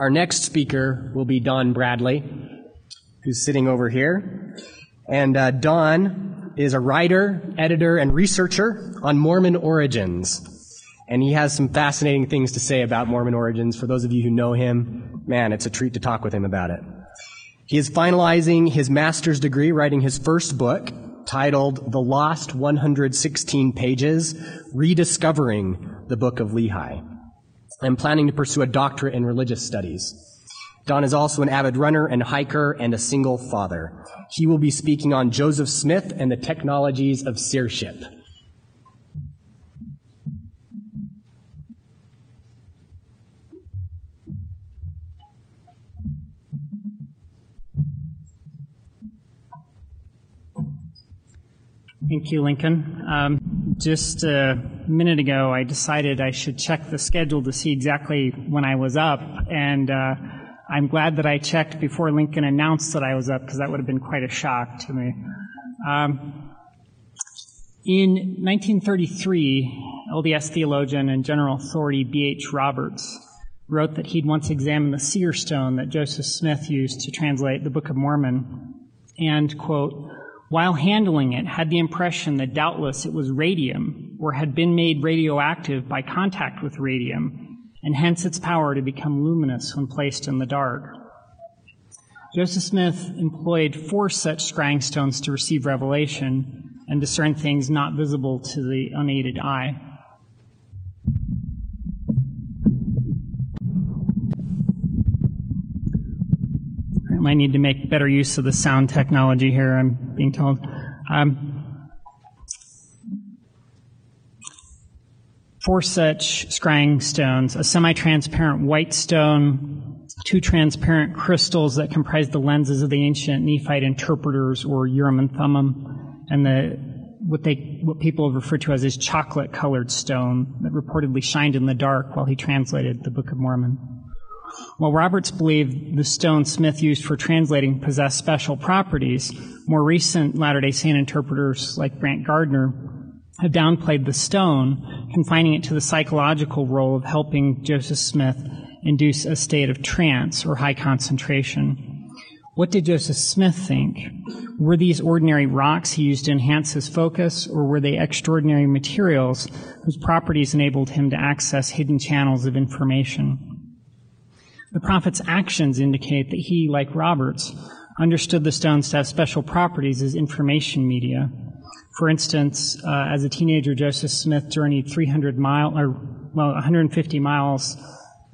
Our next speaker will be Don Bradley, who's sitting over here. And uh, Don is a writer, editor, and researcher on Mormon origins. And he has some fascinating things to say about Mormon origins. For those of you who know him, man, it's a treat to talk with him about it. He is finalizing his master's degree, writing his first book titled The Lost 116 Pages Rediscovering the Book of Lehi. I'm planning to pursue a doctorate in religious studies. Don is also an avid runner and hiker and a single father. He will be speaking on Joseph Smith and the technologies of seership. Thank you, Lincoln. Um, just a minute ago, I decided I should check the schedule to see exactly when I was up, and uh, I'm glad that I checked before Lincoln announced that I was up because that would have been quite a shock to me. Um, in 1933, LDS theologian and general authority B.H. Roberts wrote that he'd once examined the seer stone that Joseph Smith used to translate the Book of Mormon, and, quote, while handling it, had the impression that doubtless it was radium or had been made radioactive by contact with radium, and hence its power to become luminous when placed in the dark. Joseph Smith employed four such scrying stones to receive revelation and discern things not visible to the unaided eye. Might need to make better use of the sound technology here, I'm being told. Um, four such scrying stones, a semi-transparent white stone, two transparent crystals that comprise the lenses of the ancient Nephite interpreters or Urim and Thummim, and the what they what people have referred to as his chocolate colored stone that reportedly shined in the dark while he translated the Book of Mormon. While Roberts believed the stone Smith used for translating possessed special properties, more recent Latter day Saint interpreters like Brant Gardner have downplayed the stone, confining it to the psychological role of helping Joseph Smith induce a state of trance or high concentration. What did Joseph Smith think? Were these ordinary rocks he used to enhance his focus, or were they extraordinary materials whose properties enabled him to access hidden channels of information? The prophet's actions indicate that he, like Roberts, understood the stones to have special properties as information media. For instance, uh, as a teenager, Joseph Smith journeyed 300 miles, or well, 150 miles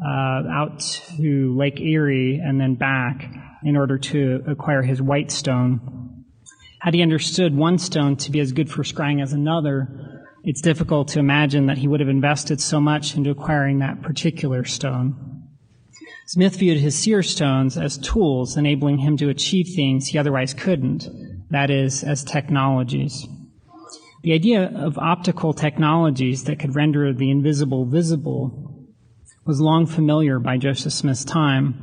uh, out to Lake Erie and then back in order to acquire his white stone. Had he understood one stone to be as good for scrying as another, it's difficult to imagine that he would have invested so much into acquiring that particular stone. Smith viewed his seer stones as tools enabling him to achieve things he otherwise couldn't, that is, as technologies. The idea of optical technologies that could render the invisible visible was long familiar by Joseph Smith's time.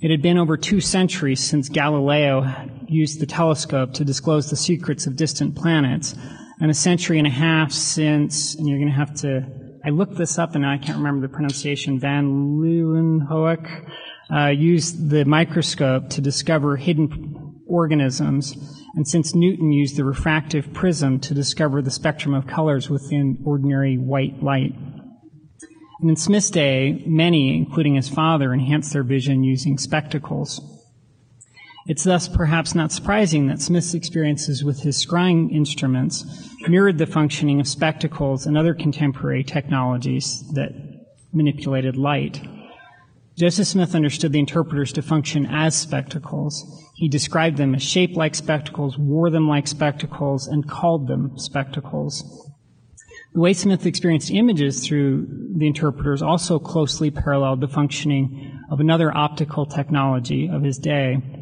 It had been over two centuries since Galileo used the telescope to disclose the secrets of distant planets, and a century and a half since, and you're going to have to I looked this up and I can't remember the pronunciation. Van Leeuwenhoek uh, used the microscope to discover hidden organisms, and since Newton used the refractive prism to discover the spectrum of colors within ordinary white light. And in Smith's day, many, including his father, enhanced their vision using spectacles. It's thus perhaps not surprising that Smith's experiences with his scrying instruments mirrored the functioning of spectacles and other contemporary technologies that manipulated light. Joseph Smith understood the interpreters to function as spectacles. He described them as shaped like spectacles, wore them like spectacles, and called them spectacles. The way Smith experienced images through the interpreters also closely paralleled the functioning of another optical technology of his day,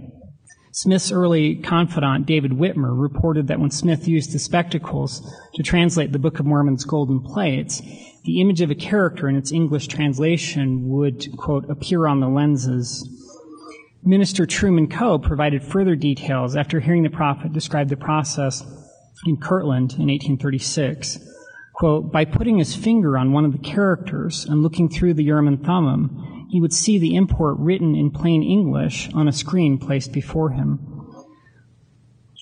Smith's early confidant, David Whitmer, reported that when Smith used the spectacles to translate the Book of Mormon's golden plates, the image of a character in its English translation would, quote, appear on the lenses. Minister Truman Coe provided further details after hearing the prophet describe the process in Kirtland in 1836. Quote, by putting his finger on one of the characters and looking through the Urim and Thummim, he would see the import written in plain English on a screen placed before him.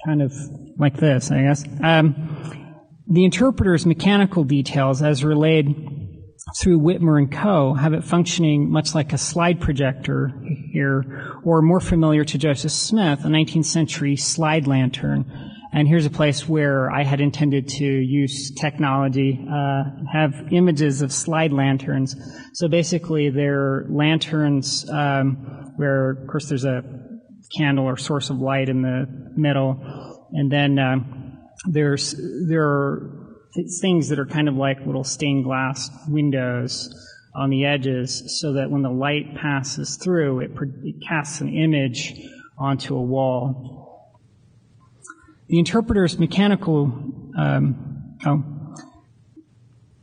Kind of like this, I guess. Um, the interpreter's mechanical details, as relayed through Whitmer and Coe, have it functioning much like a slide projector here, or more familiar to Joseph Smith, a 19th century slide lantern. And here's a place where I had intended to use technology, uh, have images of slide lanterns. So basically, they're lanterns um, where, of course, there's a candle or source of light in the middle, and then um, there's there are things that are kind of like little stained glass windows on the edges so that when the light passes through, it, it casts an image onto a wall. The interpreter's mechanical, um, oh,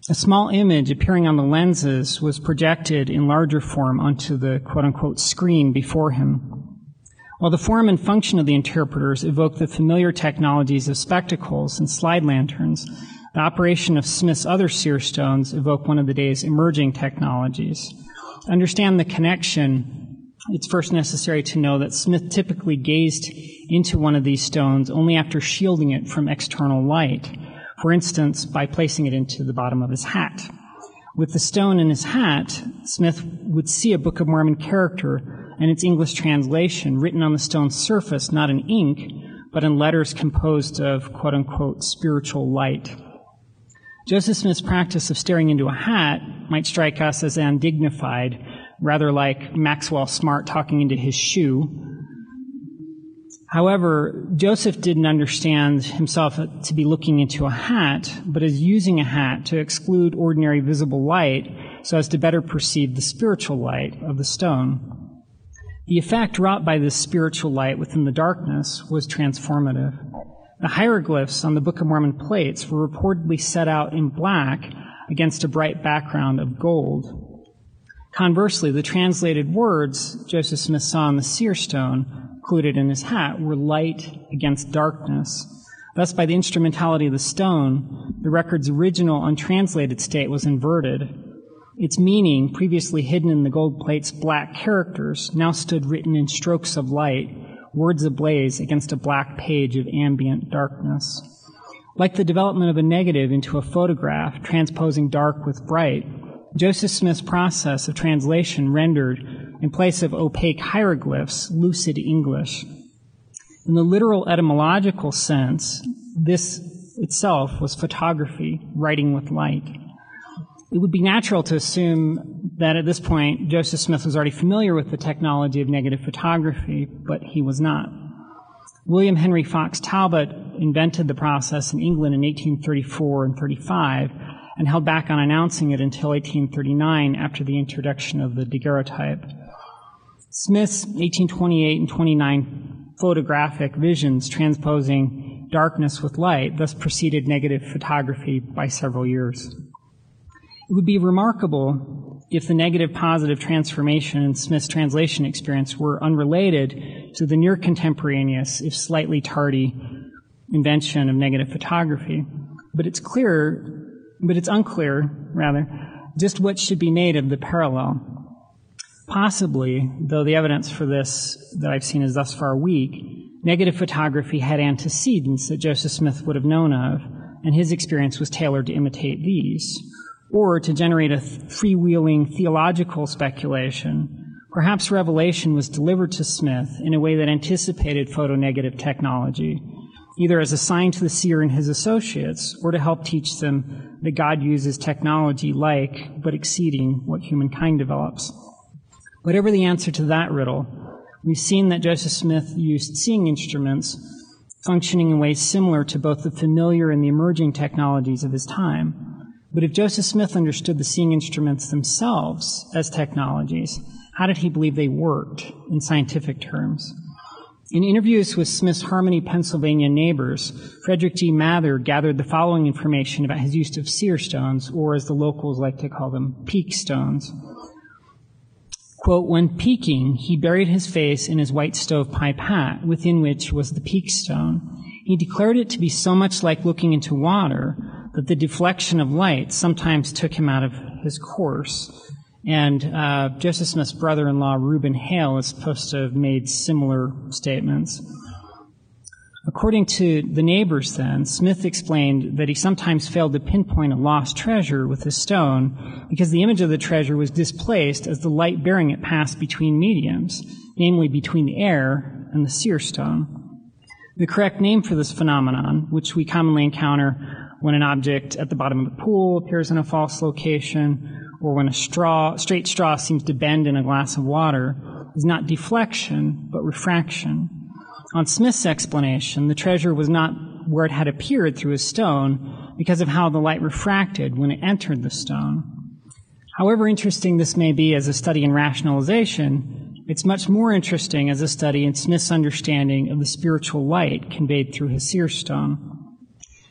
a small image appearing on the lenses was projected in larger form onto the quote unquote screen before him. While the form and function of the interpreters evoke the familiar technologies of spectacles and slide lanterns, the operation of Smith's other seer stones evoke one of the day's emerging technologies. Understand the connection, it's first necessary to know that Smith typically gazed into one of these stones only after shielding it from external light, for instance, by placing it into the bottom of his hat. With the stone in his hat, Smith would see a Book of Mormon character and its English translation written on the stone's surface, not in ink, but in letters composed of quote unquote spiritual light. Joseph Smith's practice of staring into a hat might strike us as undignified, rather like Maxwell Smart talking into his shoe. However, Joseph didn't understand himself to be looking into a hat, but as using a hat to exclude ordinary visible light so as to better perceive the spiritual light of the stone. The effect wrought by this spiritual light within the darkness was transformative. The hieroglyphs on the Book of Mormon plates were reportedly set out in black against a bright background of gold. Conversely, the translated words Joseph Smith saw on the seer stone included in his hat were light against darkness. Thus, by the instrumentality of the stone, the record's original untranslated state was inverted. Its meaning, previously hidden in the gold plate's black characters, now stood written in strokes of light words ablaze against a black page of ambient darkness. Like the development of a negative into a photograph, transposing dark with bright, Joseph Smith's process of translation rendered, in place of opaque hieroglyphs, lucid English. In the literal etymological sense, this itself was photography, writing with light. It would be natural to assume that at this point Joseph Smith was already familiar with the technology of negative photography, but he was not. William Henry Fox Talbot invented the process in England in 1834 and 35 and held back on announcing it until 1839 after the introduction of the daguerreotype. Smith's 1828 and 29 photographic visions transposing darkness with light thus preceded negative photography by several years. It would be remarkable if the negative positive transformation in Smith's translation experience were unrelated to the near contemporaneous, if slightly tardy, invention of negative photography. But it's clear, but it's unclear, rather, just what should be made of the parallel. Possibly, though the evidence for this that I've seen is thus far weak, negative photography had antecedents that Joseph Smith would have known of, and his experience was tailored to imitate these or to generate a freewheeling theological speculation, perhaps revelation was delivered to Smith in a way that anticipated photonegative technology, either as a sign to the seer and his associates, or to help teach them that God uses technology like, but exceeding, what humankind develops. Whatever the answer to that riddle, we've seen that Joseph Smith used seeing instruments functioning in ways similar to both the familiar and the emerging technologies of his time. But if Joseph Smith understood the seeing instruments themselves as technologies, how did he believe they worked in scientific terms? In interviews with Smith's Harmony, Pennsylvania neighbors, Frederick G. Mather gathered the following information about his use of seer stones, or as the locals like to call them, peak stones. Quote, when peaking, he buried his face in his white stovepipe hat, within which was the peak stone. He declared it to be so much like looking into water that the deflection of light sometimes took him out of his course. And uh, Joseph Smith's brother-in-law, Reuben Hale, is supposed to have made similar statements. According to the neighbors, then, Smith explained that he sometimes failed to pinpoint a lost treasure with a stone because the image of the treasure was displaced as the light bearing it passed between mediums, namely between the air and the seer stone. The correct name for this phenomenon, which we commonly encounter when an object at the bottom of a pool appears in a false location, or when a straw, straight straw seems to bend in a glass of water, is not deflection, but refraction. On Smith's explanation, the treasure was not where it had appeared through a stone because of how the light refracted when it entered the stone. However interesting this may be as a study in rationalization, it's much more interesting as a study in Smith's understanding of the spiritual light conveyed through his seer stone.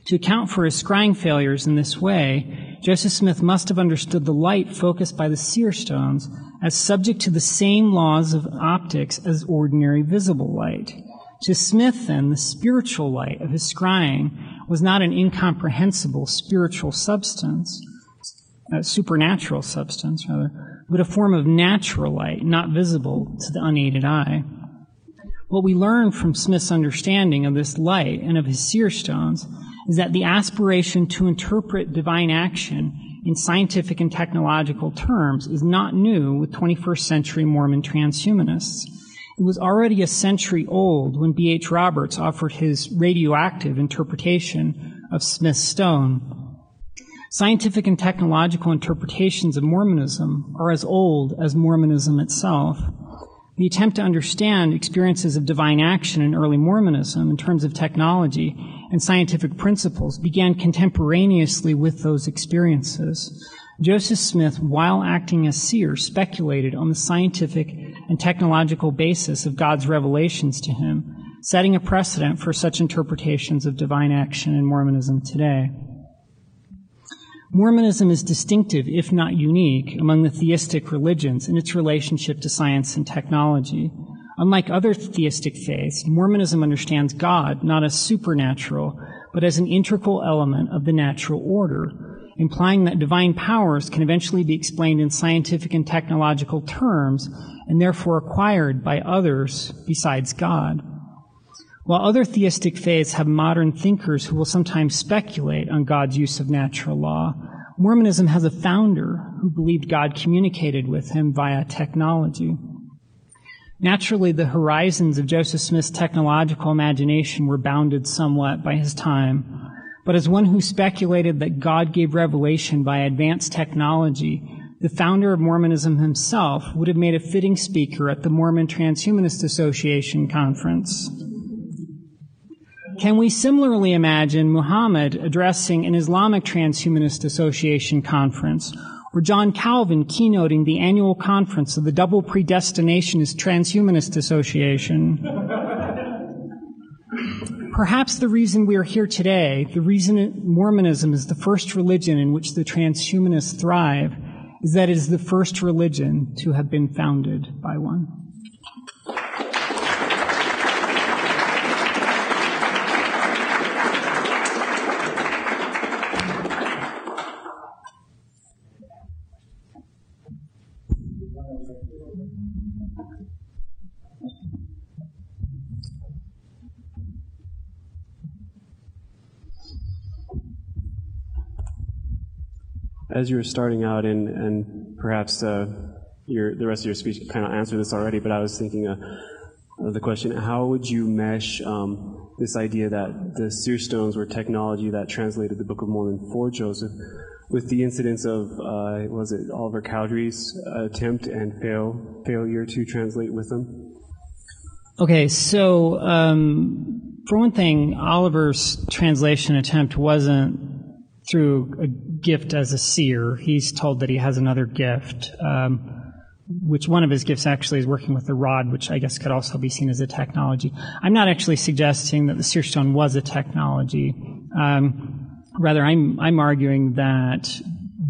To account for his scrying failures in this way, Joseph Smith must have understood the light focused by the seer stones as subject to the same laws of optics as ordinary visible light. To Smith, then, the spiritual light of his scrying was not an incomprehensible spiritual substance, a supernatural substance, rather, but a form of natural light, not visible to the unaided eye. What we learn from Smith's understanding of this light and of his seer stones is that the aspiration to interpret divine action in scientific and technological terms is not new with 21st century Mormon transhumanists. It was already a century old when B.H. Roberts offered his radioactive interpretation of Smith's stone. Scientific and technological interpretations of Mormonism are as old as Mormonism itself. The attempt to understand experiences of divine action in early Mormonism in terms of technology and scientific principles began contemporaneously with those experiences. Joseph Smith, while acting as seer, speculated on the scientific and technological basis of God's revelations to him, setting a precedent for such interpretations of divine action in Mormonism today. Mormonism is distinctive, if not unique, among the theistic religions in its relationship to science and technology. Unlike other theistic faiths, Mormonism understands God not as supernatural, but as an integral element of the natural order, implying that divine powers can eventually be explained in scientific and technological terms and therefore acquired by others besides God. While other theistic faiths have modern thinkers who will sometimes speculate on God's use of natural law, Mormonism has a founder who believed God communicated with him via technology. Naturally, the horizons of Joseph Smith's technological imagination were bounded somewhat by his time, but as one who speculated that God gave revelation by advanced technology, the founder of Mormonism himself would have made a fitting speaker at the Mormon Transhumanist Association conference. Can we similarly imagine Muhammad addressing an Islamic Transhumanist Association conference, or John Calvin keynoting the annual conference of the Double Predestinationist Transhumanist Association? Perhaps the reason we are here today, the reason Mormonism is the first religion in which the transhumanists thrive, is that it is the first religion to have been founded by one. As you were starting out, and, and perhaps uh, your, the rest of your speech kind of answered this already, but I was thinking uh, of the question how would you mesh um, this idea that the seer stones were technology that translated the Book of Mormon for Joseph with the incidents of, uh, was it Oliver Cowdery's attempt and fail, failure to translate with them? Okay, so um, for one thing, Oliver's translation attempt wasn't through a gift as a seer. He's told that he has another gift, um, which one of his gifts actually is working with the rod, which I guess could also be seen as a technology. I'm not actually suggesting that the seer stone was a technology. Um, rather, I'm, I'm arguing that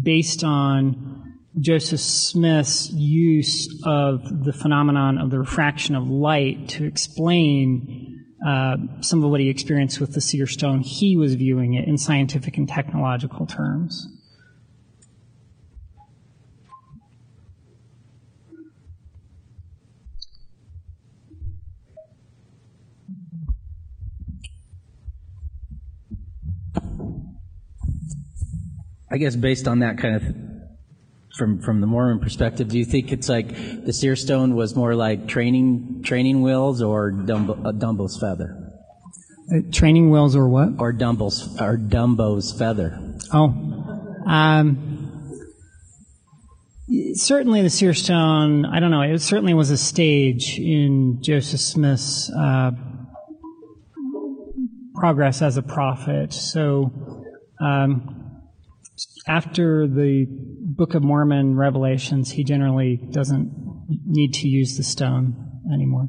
based on Joseph Smith's use of the phenomenon of the refraction of light to explain uh, some of what he experienced with the seer stone, he was viewing it in scientific and technological terms. I guess based on that kind of from, from the Mormon perspective, do you think it's like the seer stone was more like training, training wheels or Dumbo, uh, Dumbo's feather? Uh, training wheels or what? Or Dumbo's, or Dumbo's feather? Oh, um, certainly the seer stone. I don't know. It certainly was a stage in Joseph Smith's uh, progress as a prophet. So, um, after the Book of Mormon revelations, he generally doesn't need to use the stone anymore.